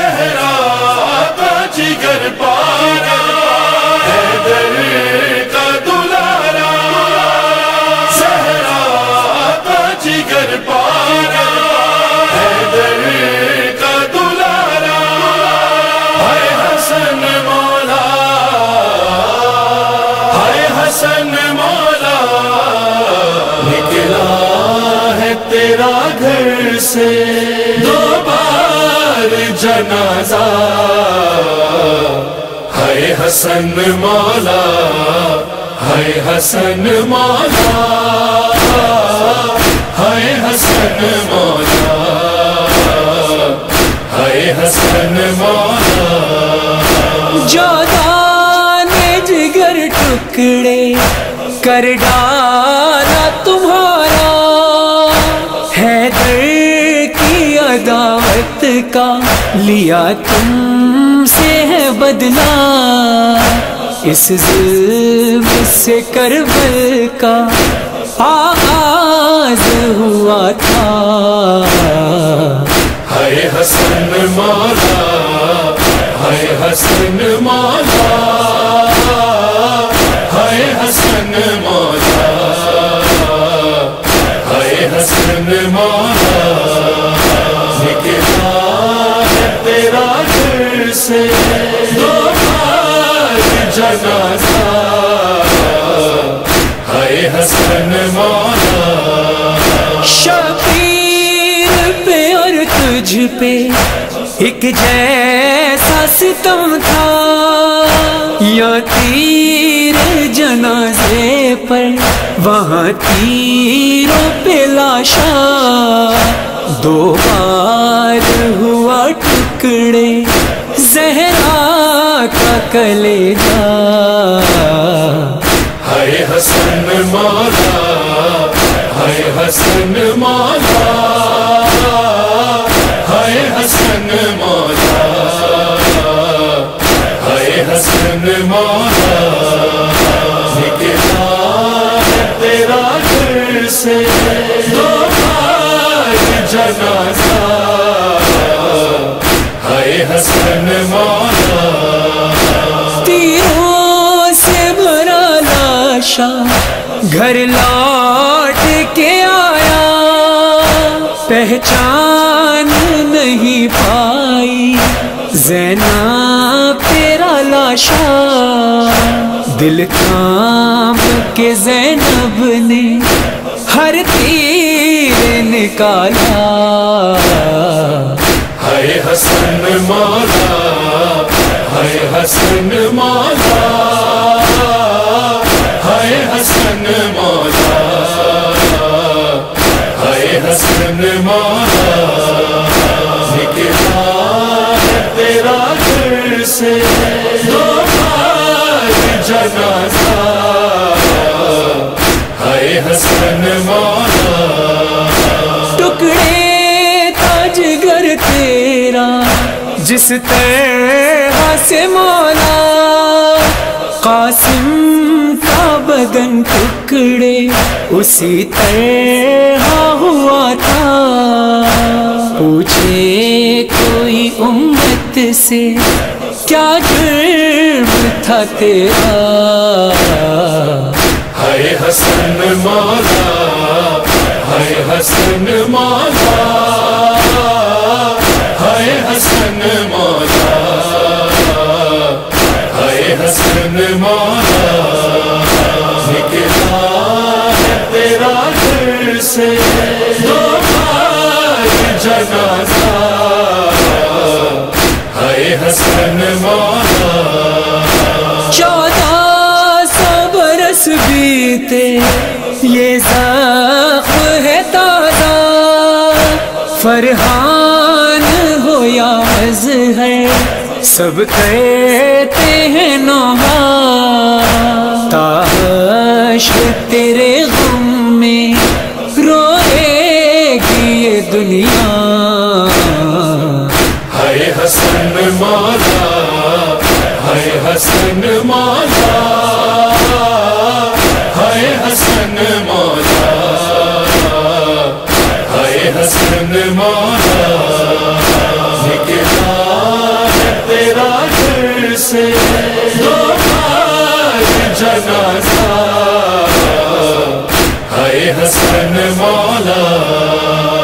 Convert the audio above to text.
زہرا کا جگر پارا حیدر کا دلارا زہرا کا جگر پارا حیدر کا دلارا ہے حسن مولا ہے حسن مولا، نکلا ہے تیرا گھر سے۔ جنازہ۔ ہے حسن مولا ہے حسن مولا۔ ہے حسن مولا۔ ہے حسن مولا۔ جودان جگر ٹکڑے کر ڈالا تمہارا۔ کا لیا تم سے ہے بدلا اس ظلم سے کربل کا آغاز ہوا تھا۔ ہائے حسن مالا، ہائے حسن مالا۔ سے دو جنازہ ہے حسن مولا شبیر پہ اور تجھ پہ ایک جیسا ستم تھا، یا تیر جنازے پر، وہاں تیروں پہ لاشا دو بار ہوا ٹکڑے زہرا کا کلے جا ہے حسن مولا ہے حسن مولا۔ ہے حسن مولا ہے حسن مولا۔ نکلا تیرا گھر سے جنازہ۔ حسن مولا تیروں سے بھرا لاشا گھر لوٹ کے آیا۔ پہچان نہیں پائی۔ زینا تیرا لاشا۔ دل کام کے زینب نے ہر تیر نکالا۔ حسن مولا ہے حسن مولا ہے حسن مولا ہے حسن مولا نکلا تیرا گھر سے دو جنازہ ہے حسن تیرا، جس طرح سے مولا قاسم کا بدن ٹکڑے اسی طرح ہوا تھا۔ پوچھے کوئی امت سے، کیا جرم تھا تیرا؟ ہے حسن مولا ہے حسن مولا۔ سے دو بار جنازہ ہے حسن مولا چودہ سو برس بیتے یہ زخم ہے تازہ، فرحان یا ہے۔ سب کہتے ہیں نوحا تاش تیرے غم میں روئے گی یہ دنیا۔ ہائے حسن مولا تیرا گھر سے جنازہ۔ ہے حسن مولا۔